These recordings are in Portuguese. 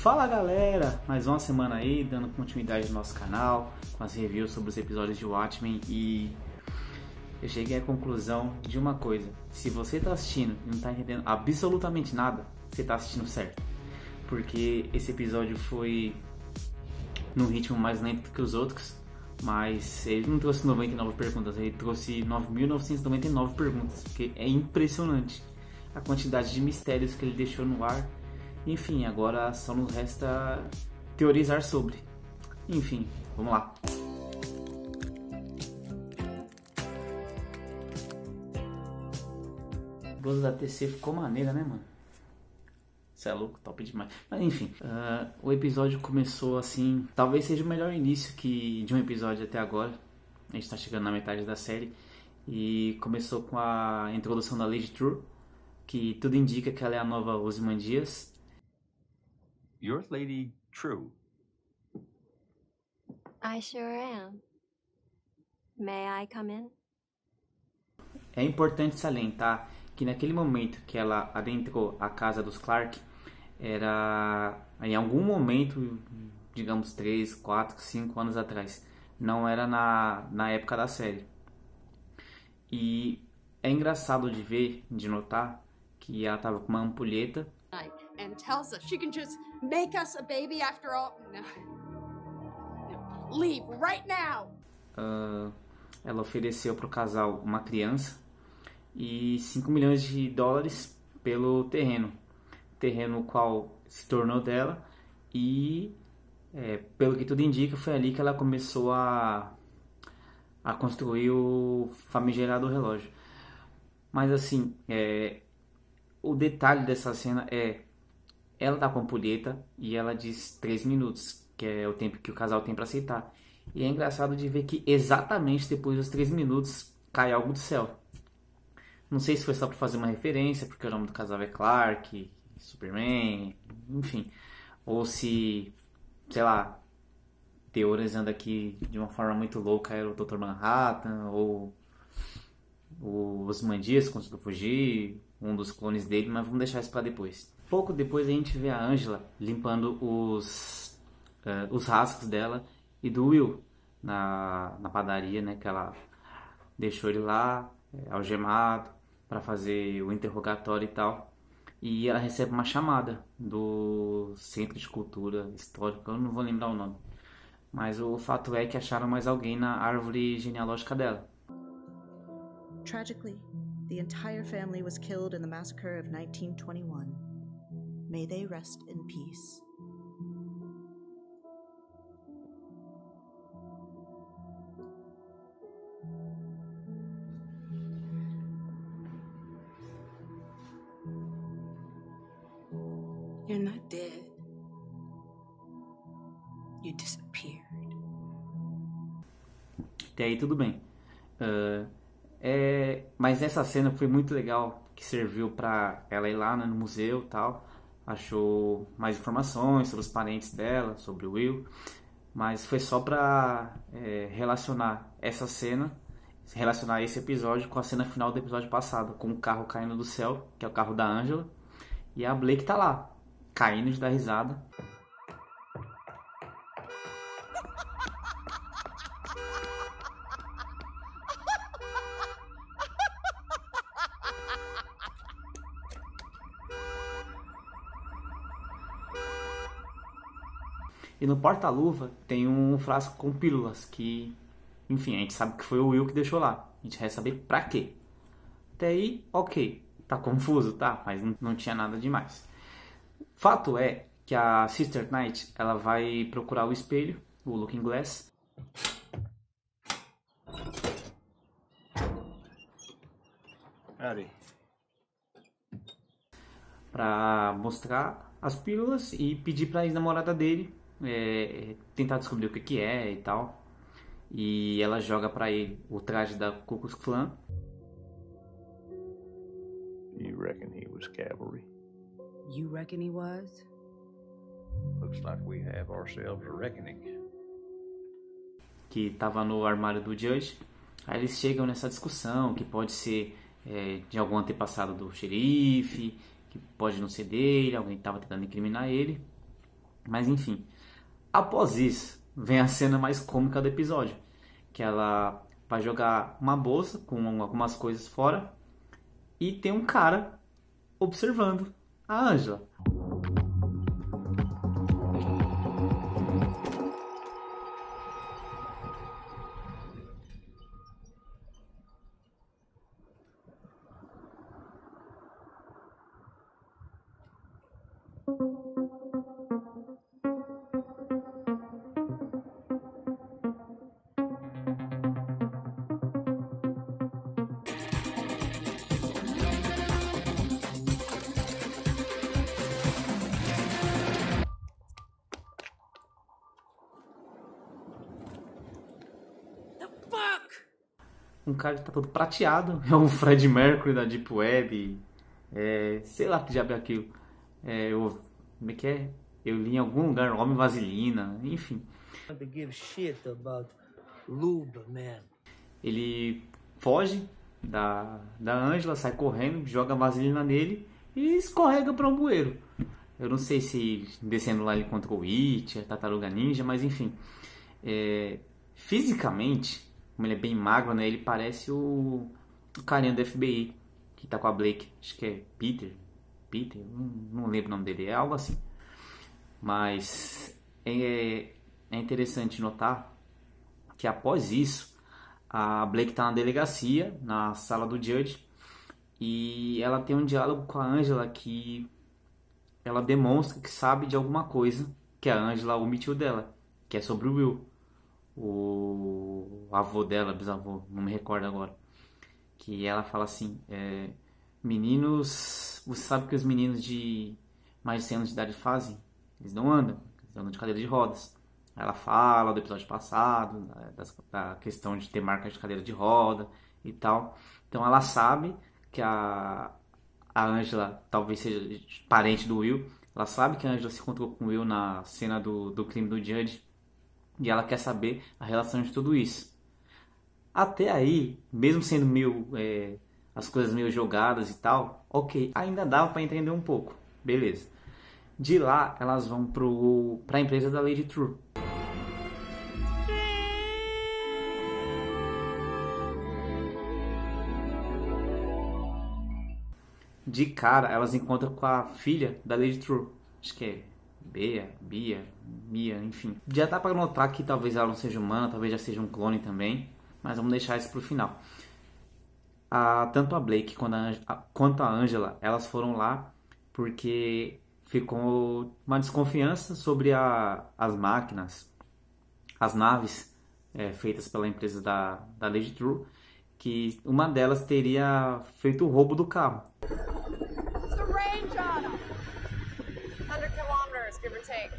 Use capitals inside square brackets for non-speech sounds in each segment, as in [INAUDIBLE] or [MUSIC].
Fala galera, mais uma semana aí, dando continuidade no nosso canal, com as reviews sobre os episódios de Watchmen e eu cheguei à conclusão de uma coisa: se você está assistindo e não está entendendo absolutamente nada, você está assistindo certo, porque esse episódio foi num ritmo mais lento que os outros, mas ele não trouxe 99 perguntas, ele trouxe 9.999 perguntas, porque é impressionante. A quantidade de mistérios que ele deixou no ar enfim, agora só nos resta teorizar sobre. Enfim, vamos lá. A blusa da TC ficou maneira, né, mano? Você é louco, top demais. Mas enfim, uh, o episódio começou assim. Talvez seja o melhor início que de um episódio até agora. A gente tá chegando na metade da série. E começou com a introdução da Lady True, que tudo indica que ela é a nova Ozymandias. You're Lady True. I sure am. May I come in? É importante salientar que naquele momento que ela adentrou a casa dos Clark, era em algum momento, digamos 3, 4, 5 anos atrás. Não era na, na época da série. E é engraçado de ver, de notar, que ela tava com uma ampulheta. And tells us she can just make us a baby after all. No. no. Leave right now. Uh, ela ofereceu para o casal uma criança e 5 milhões de dólares pelo terreno. Terreno qual se tornou dela e, é, pelo que tudo indica, foi ali que ela começou a, a construir o famigerado relógio. Mas assim, é, o detalhe dessa cena é ela tá com a ampulheta e ela diz 3 minutos, que é o tempo que o casal tem para aceitar. E é engraçado de ver que exatamente depois dos 3 minutos cai algo do céu. Não sei se foi só para fazer uma referência, porque o nome do casal é Clark, Superman, enfim. Ou se, sei lá, teorizando aqui de uma forma muito louca era o Dr. Manhattan, ou os Mandias conseguiu fugir, um dos clones dele, mas vamos deixar isso para depois. Pouco depois a gente vê a Angela limpando os, uh, os rascos dela e do Will na, na padaria, né? Que ela deixou ele lá, é, algemado, para fazer o interrogatório e tal. E ela recebe uma chamada do Centro de Cultura Histórica, eu não vou lembrar o nome. Mas o fato é que acharam mais alguém na árvore genealógica dela. Tragically, the entire family was killed in the massacre of 1921. May they rest in peace. You're not dead. You disappeared. Até aí tudo bem. Uh, é, mas essa cena foi muito legal, que serviu para ela ir lá né, no museu tal achou mais informações sobre os parentes dela, sobre o Will, mas foi só para é, relacionar essa cena, relacionar esse episódio com a cena final do episódio passado, com o carro caindo do céu, que é o carro da Angela, e a Blake tá lá, caindo de dar risada. E no porta-luva tem um frasco com pílulas que, enfim, a gente sabe que foi o Will que deixou lá. A gente quer saber pra quê. Até aí, ok. Tá confuso, tá? Mas não, não tinha nada demais. Fato é que a Sister Knight, ela vai procurar o espelho, o Looking Glass. Howdy. Pra mostrar as pílulas e pedir pra ex-namorada dele é, tentar descobrir o que, que é e tal. E ela joga para ele o traje da Ku Klux Klan. You reckon he was cavalry? You reckon he was? Looks like we have ourselves a reckoning. Que tava no armário do Judge. Aí eles chegam nessa discussão que pode ser é, de algum antepassado do xerife, que pode não ser dele, alguém estava tentando incriminar ele. Mas enfim. Após isso, vem a cena mais cômica do episódio, que ela vai jogar uma bolsa com algumas coisas fora e tem um cara observando a Angela. Um cara que tá todo prateado, é o Fred Mercury da Deep Web, é, sei lá que diabo é aquilo. É, eu, como é que é? Eu li em algum lugar Homem Vaselina, enfim. Ele foge da, da Angela, sai correndo, joga vaselina nele e escorrega para um bueiro. Eu não sei se descendo lá ele encontra o It, a Tartaruga Ninja, mas enfim. É, fisicamente, como ele é bem magro, né? Ele parece o, o carinha do FBI que tá com a Blake. Acho que é Peter. Peter? Não, não lembro o nome dele. É algo assim. Mas é, é interessante notar que após isso, a Blake tá na delegacia, na sala do judge, e ela tem um diálogo com a Angela que ela demonstra que sabe de alguma coisa que a Angela omitiu dela, que é sobre o Will o avô dela, bisavô, não me recordo agora, que ela fala assim, é, meninos, você sabe que os meninos de mais de 100 anos de idade fazem? Eles não andam, eles andam de cadeira de rodas. Ela fala do episódio passado, da, da questão de ter marca de cadeira de roda e tal. Então ela sabe que a, a Angela talvez seja parente do Will. Ela sabe que a Angela se encontrou com o Will na cena do, do crime do Judge e ela quer saber a relação de tudo isso. Até aí, mesmo sendo meio é, as coisas meio jogadas e tal, ok, ainda dava para entender um pouco, beleza. De lá, elas vão para a empresa da Lady True. De cara, elas encontram com a filha da Lady True. Acho que é Bea, Bia, Mia, enfim. Já dá para notar que talvez ela não seja humana, talvez já seja um clone também, mas vamos deixar isso pro final. A, tanto a Blake quanto a, a, quanto a Angela, elas foram lá porque ficou uma desconfiança sobre a, as máquinas, as naves é, feitas pela empresa da, da Lady True, que uma delas teria feito o roubo do carro. Give or take.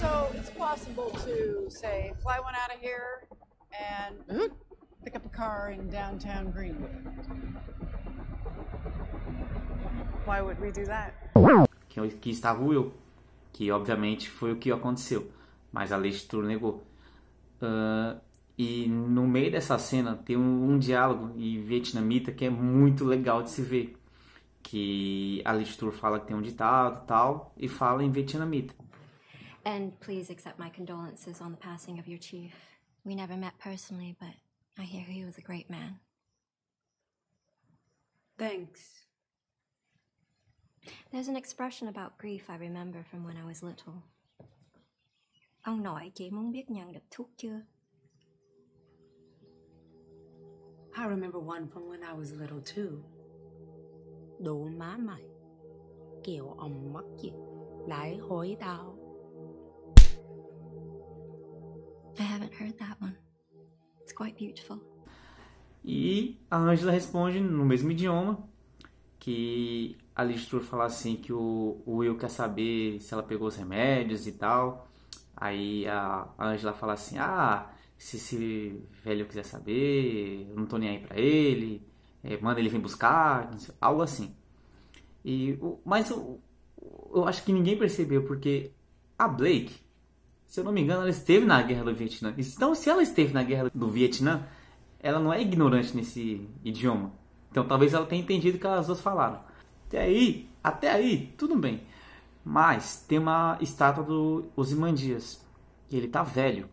So it's possible to say fly one out of here and mm-hmm, pick up a car in downtown Greenwood. Why would we do that? Que, que estava o Will, que obviamente foi o que aconteceu, mas a Legislatura negou. Uh, e no meio dessa cena tem um, um diálogo em vietnamita que é muito legal de se ver que a Lichtur fala que tem um ditado tal e fala em vietnamita. And please accept my condolences on the passing of your chief. We never met personally, but I hear he was a great man. Thanks. There's an expression about grief I remember from when I was little. Ông nội chị muốn biết nhận được thuốc chưa? I remember one from when I was little too. Độ má mày Kiểu ông mắc gì Lại hối tao I haven't heard that one. It's quite beautiful. E a Angela responde no mesmo idioma que a Liz fala assim que o, o Will quer saber se ela pegou os remédios e tal. Aí a, a Angela fala assim, ah, se esse velho quiser saber, eu não tô nem aí pra ele manda ele vir buscar, algo assim. E, mas eu, eu acho que ninguém percebeu, porque a Blake, se eu não me engano, ela esteve na guerra do Vietnã. Então, se ela esteve na guerra do Vietnã, ela não é ignorante nesse idioma. Então, talvez ela tenha entendido o que as duas falaram. Até aí, até aí, tudo bem. Mas tem uma estátua do Ozymandias. E ele tá velho.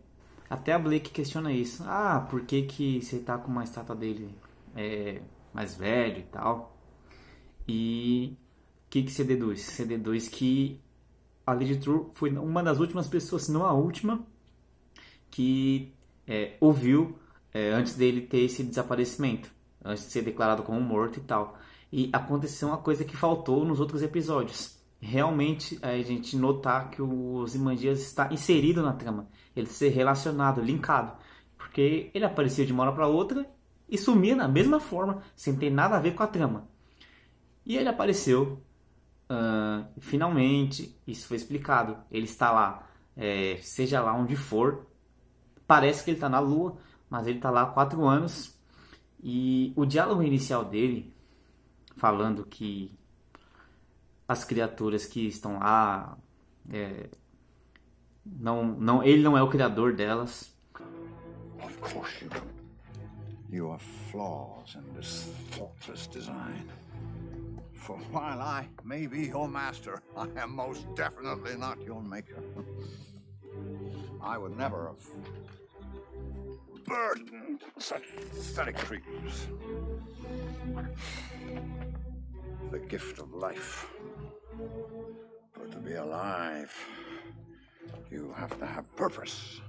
Até a Blake questiona isso. Ah, por que, que você tá com uma estátua dele é, mais velho e tal? E o que, que você deduz? Você deduz que a Lady True foi uma das últimas pessoas, se não a última, que é, ouviu é, antes dele ter esse desaparecimento, antes de ser declarado como morto e tal. E aconteceu uma coisa que faltou nos outros episódios. Realmente a gente notar que o Ozymandias está inserido na trama, ele ser relacionado, linkado, porque ele aparecia de uma hora para outra e sumia na mesma forma, sem ter nada a ver com a trama. E ele apareceu, uh, finalmente, isso foi explicado. Ele está lá, é, seja lá onde for, parece que ele está na Lua, mas ele está lá há quatro anos. E o diálogo inicial dele, falando que as criaturas que estão lá, é, não, não, ele não é o criador delas. Of course you don't. You are flaws in this thoughtless design. For while I may be your master, [LAUGHS] I am most definitely not your maker. [LAUGHS] I would never have burdened such pathetic creatures. [SIGHS] The gift of life. But to be alive, you have to have purpose,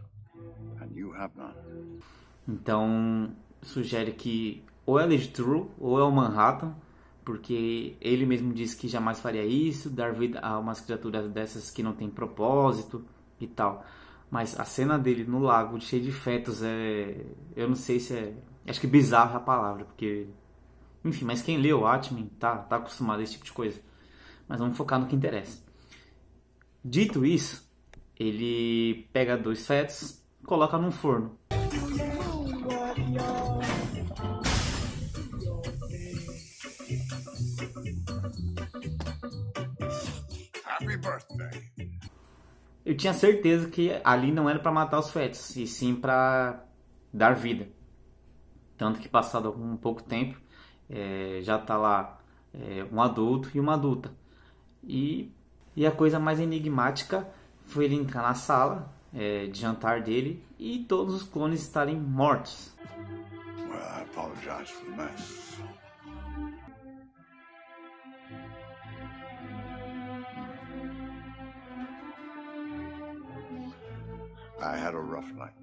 and you have none. Então, sugere que ou é True ou é o Manhattan, porque ele mesmo disse que jamais faria isso, dar vida a umas criaturas dessas que não tem propósito e tal. Mas a cena dele no lago cheio de fetos é. Eu não sei se é. Acho que bizarro é a palavra, porque. Enfim, mas quem o Atman tá, tá acostumado a esse tipo de coisa. Mas vamos focar no que interessa. Dito isso, ele pega dois fetos, coloca num forno. Eu tinha certeza que ali não era para matar os fetos, e sim para dar vida. Tanto que passado um pouco tempo, é, já tá lá é, um adulto e uma adulta. E, e a coisa mais enigmática foi ele entrar na sala é, de jantar dele e todos os clones estarem mortos. Well, I apologize for the mess. I had a rough night.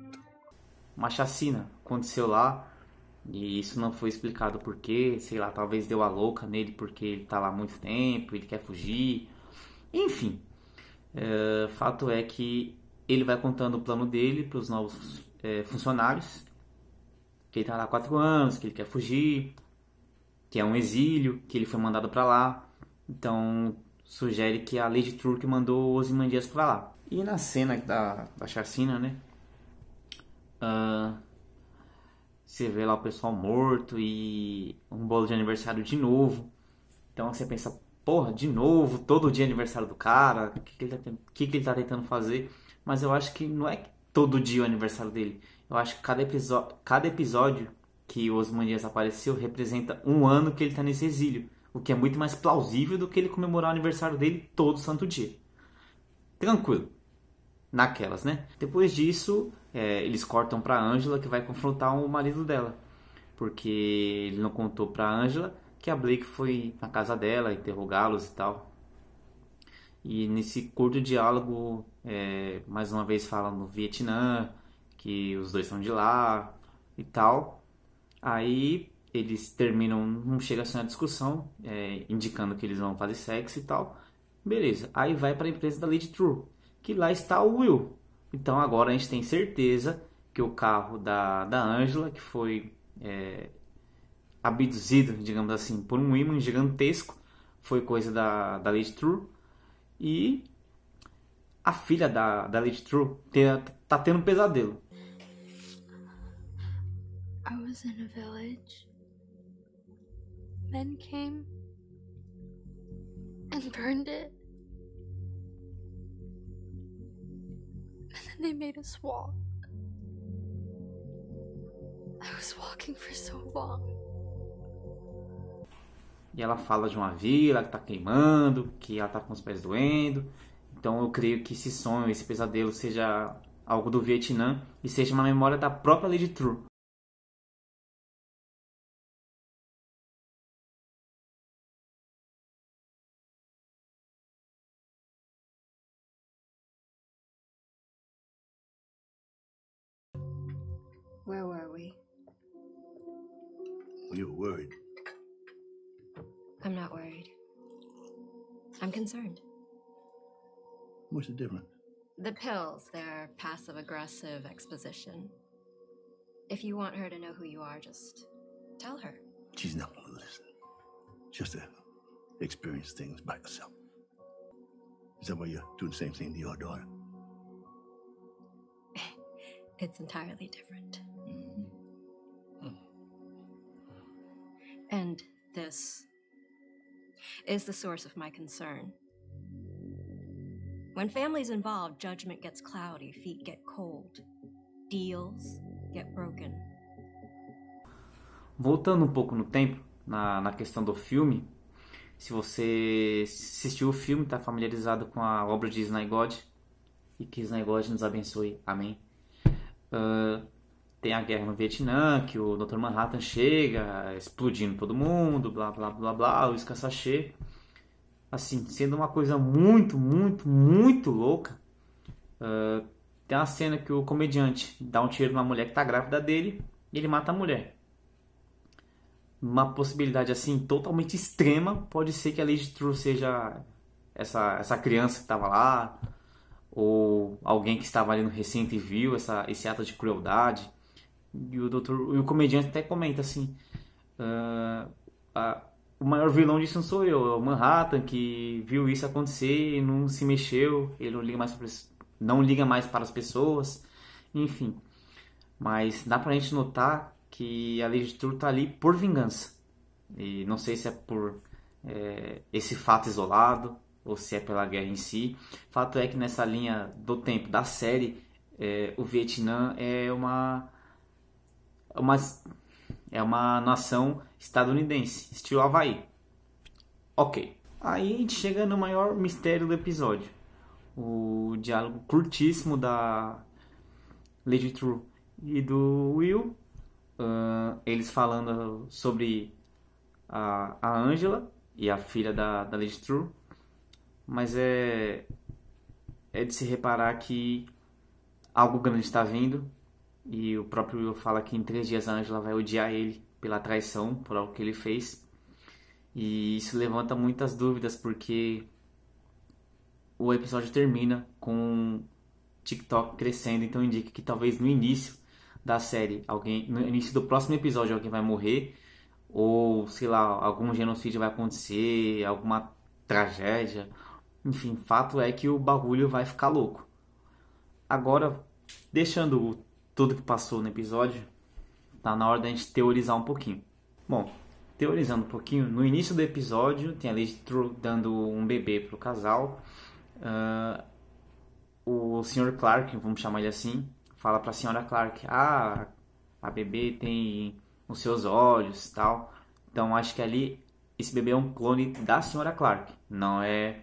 Uma chacina aconteceu lá e isso não foi explicado por quê. Sei lá, talvez deu a louca nele porque ele tá lá há muito tempo, ele quer fugir. Enfim, é, fato é que ele vai contando o plano dele para os novos é, funcionários. Que ele tá lá há quatro anos, que ele quer fugir, que é um exílio, que ele foi mandado para lá. Então sugere que a Lady True mandou os Imandias para lá. E na cena da, da chacina, né? Uh, você vê lá o pessoal morto e um bolo de aniversário de novo. Então você pensa, porra, de novo, todo dia é aniversário do cara, o que, que, ele tá, que, que ele tá tentando fazer? Mas eu acho que não é todo dia o aniversário dele. Eu acho que cada, cada episódio que o Osmanias apareceu representa um ano que ele tá nesse exílio. O que é muito mais plausível do que ele comemorar o aniversário dele todo santo dia. Tranquilo. Naquelas, né? Depois disso, é, eles cortam pra Angela que vai confrontar o marido dela. Porque ele não contou pra Angela que a Blake foi na casa dela interrogá-los e tal. E nesse curto diálogo, é, mais uma vez fala no Vietnã, que os dois são de lá e tal. Aí eles terminam, não chega a ser uma discussão, é, indicando que eles vão fazer sexo e tal. Beleza, aí vai para a empresa da Lady True, que lá está o Will. Então agora a gente tem certeza que o carro da, da Angela, que foi é, abduzido, digamos assim, por um imã gigantesco, foi coisa da, da Lady True. E a filha da, da Lady True tem, tá tendo um pesadelo. I was in a village. Men came and burned it. They made us walk. I was walking for so long. E ela fala de uma vila que tá queimando, que ela tá com os pés doendo. Então eu creio que esse sonho, esse pesadelo seja algo do Vietnã e seja uma memória da própria Lady True. What's the difference? The pills, they're passive aggressive exposition. If you want her to know who you are, just tell her. She's not gonna listen. Just to experience things by herself. Is that why you're doing the same thing to your daughter? [LAUGHS] It's entirely different. Mm-hmm. Hmm. And this is the source of my concern. When family's involved, judgment gets cloudy, feet get cold, deals get broken. Voltando um pouco no tempo, na, na questão do filme, se você assistiu o filme, está familiarizado com a obra de Sny God, e que Sny God nos abençoe, amém. Uh, tem a guerra no Vietnã, que o Dr. Manhattan chega, explodindo todo mundo, blá blá blá blá, o Sachê. Assim, sendo uma coisa muito, muito, muito louca. Uh, tem uma cena que o comediante dá um tiro na mulher que tá grávida dele e ele mata a mulher. Uma possibilidade assim totalmente extrema, pode ser que a Lady True seja essa, essa criança que estava lá, ou alguém que estava ali no recinto e viu essa, esse ato de crueldade. E o, doutor, e o comediante até comenta assim: uh, a, o maior vilão disso sou eu, é o Manhattan que viu isso acontecer e não se mexeu, ele não liga mais para, não liga mais para as pessoas, enfim. Mas dá pra gente notar que a Lady True tá ali por vingança. E não sei se é por é, esse fato isolado ou se é pela guerra em si. Fato é que nessa linha do tempo da série, é, o Vietnã é uma uma, é uma nação estadunidense, estilo Havaí. Ok. Aí a gente chega no maior mistério do episódio. O diálogo curtíssimo da Lady True e do Will. Uh, eles falando sobre a, a Angela e a filha da, da Lady True. Mas é, é de se reparar que algo grande está vindo e o próprio Will fala que em três dias a Angela vai odiar ele pela traição, por algo que ele fez. E isso levanta muitas dúvidas, porque o episódio termina com TikTok crescendo, então indica que talvez no início da série, alguém, no início do próximo episódio, alguém vai morrer, ou sei lá, algum genocídio vai acontecer, alguma tragédia. Enfim, fato é que o bagulho vai ficar louco. Agora, deixando tudo que passou no episódio, tá na hora da gente teorizar um pouquinho. Bom, teorizando um pouquinho, no início do episódio tem a Lady dando um bebê pro casal. Uh, o Sr. Clark, vamos chamar ele assim, fala pra Sra. Clark: Ah, a bebê tem os seus olhos tal. Então acho que ali esse bebê é um clone da Sra. Clark, não é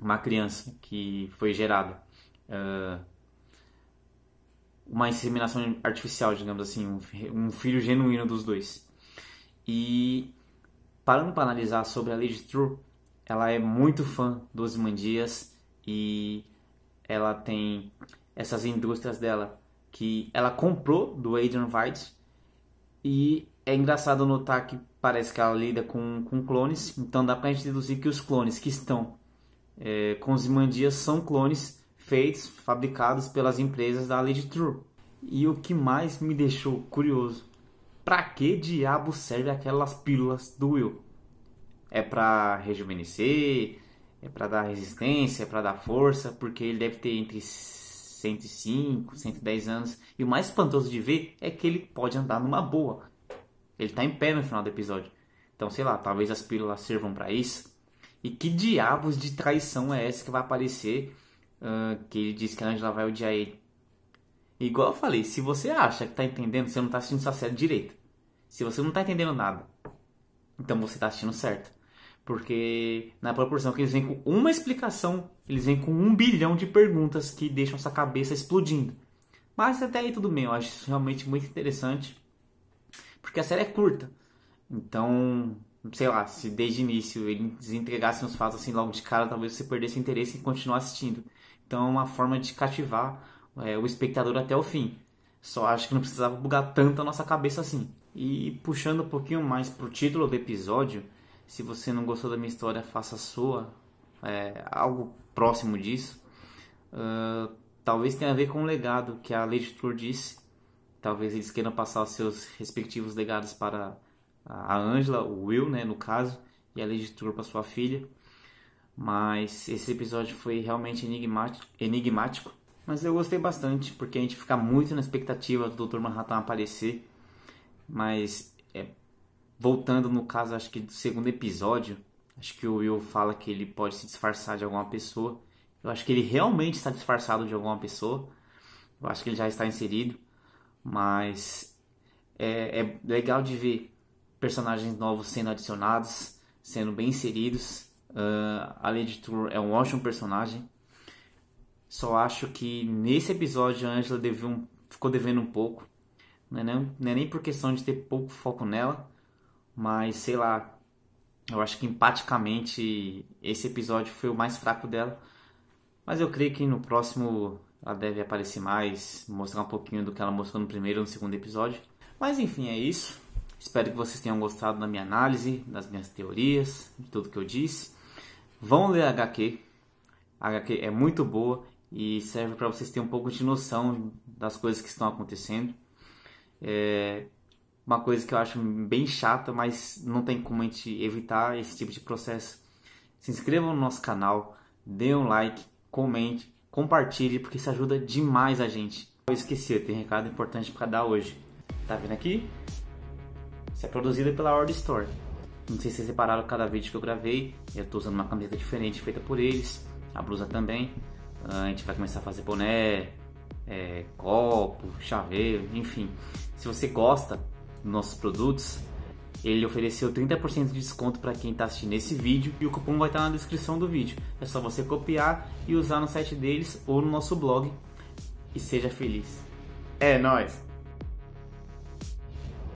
uma criança que foi gerada. Uh, uma inseminação artificial, digamos assim, um, um filho genuíno dos dois. E parando para analisar sobre a Lady True, ela é muito fã dos Mandias e ela tem essas indústrias dela que ela comprou do Adrian White e é engraçado notar que parece que ela lida com, com clones, então dá pra gente deduzir que os clones que estão é, com os Imandias são clones feitos, fabricados pelas empresas da Lady True. E o que mais me deixou curioso, pra que diabo serve aquelas pílulas do Will? É pra rejuvenescer? É pra dar resistência? É pra dar força? Porque ele deve ter entre 105, 110 anos. E o mais espantoso de ver é que ele pode andar numa boa. Ele tá em pé no final do episódio. Então, sei lá, talvez as pílulas sirvam para isso. E que diabos de traição é essa que vai aparecer uh, que ele disse que a Angela vai odiar ele. Igual eu falei, se você acha que tá entendendo, você não tá assistindo essa série direito. Se você não tá entendendo nada, então você está assistindo certo. Porque na proporção que eles vêm com uma explicação, eles vêm com um bilhão de perguntas que deixam sua cabeça explodindo. Mas até aí tudo bem, eu acho isso realmente muito interessante. Porque a série é curta. Então, sei lá, se desde o início eles entregassem os fatos assim logo de cara, talvez você perdesse o interesse em continuar assistindo. Então é uma forma de cativar é, o espectador até o fim. Só acho que não precisava bugar tanto a nossa cabeça assim. E puxando um pouquinho mais pro título do episódio, se você não gostou da minha história, faça a sua. É, algo próximo disso. Uh, talvez tenha a ver com o legado que a Lady Tour disse. Talvez eles queiram passar os seus respectivos legados para a Angela, o Will, né, no caso, e a Lady Tour para sua filha. Mas esse episódio foi realmente enigmático. Mas eu gostei bastante, porque a gente fica muito na expectativa do Dr. Manhattan aparecer. Mas, é, voltando no caso, acho que do segundo episódio, acho que o Will fala que ele pode se disfarçar de alguma pessoa. Eu acho que ele realmente está disfarçado de alguma pessoa. Eu acho que ele já está inserido. Mas é, é legal de ver personagens novos sendo adicionados, sendo bem inseridos. Uh, a Lady Tour é um ótimo personagem. Só acho que nesse episódio a Angela um, ficou devendo um pouco. Não é, nem, não é nem por questão de ter pouco foco nela, mas sei lá. Eu acho que empaticamente esse episódio foi o mais fraco dela. Mas eu creio que no próximo ela deve aparecer mais, mostrar um pouquinho do que ela mostrou no primeiro e no segundo episódio. Mas enfim, é isso. Espero que vocês tenham gostado da minha análise, das minhas teorias, de tudo que eu disse. Vão ler HQ. A HQ é muito boa e serve para vocês terem um pouco de noção das coisas que estão acontecendo. É uma coisa que eu acho bem chata, mas não tem como a gente evitar esse tipo de processo. Se inscrevam no nosso canal, dê um like, comente, compartilhe, porque isso ajuda demais a gente. Eu esqueci, um recado importante para dar hoje. Tá vendo aqui? Isso é produzido pela Word Store. Não sei se vocês repararam cada vídeo que eu gravei. Eu estou usando uma camiseta diferente feita por eles. A blusa também. A gente vai começar a fazer boné, é, copo, chaveiro, enfim. Se você gosta dos nossos produtos, ele ofereceu 30% de desconto para quem está assistindo esse vídeo e o cupom vai estar na descrição do vídeo. É só você copiar e usar no site deles ou no nosso blog. E seja feliz. É nóis!